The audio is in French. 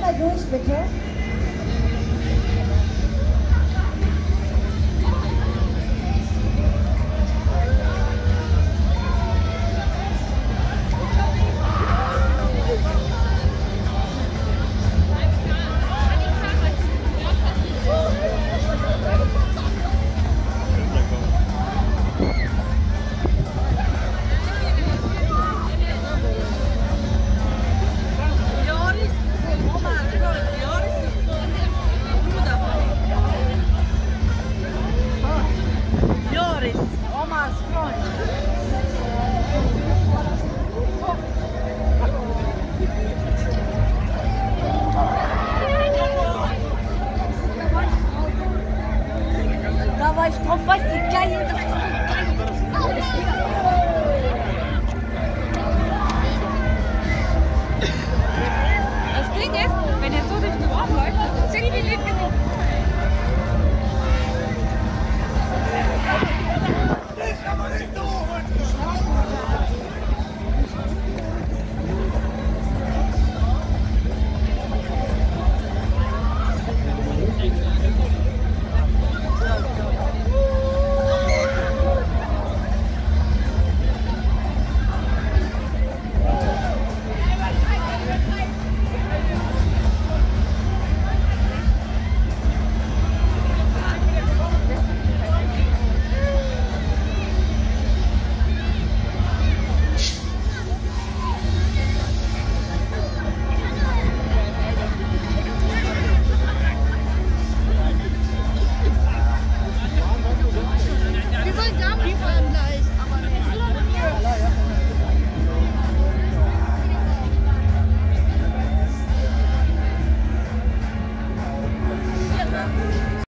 my goose with her. moi, je t'envoie des cailloux dans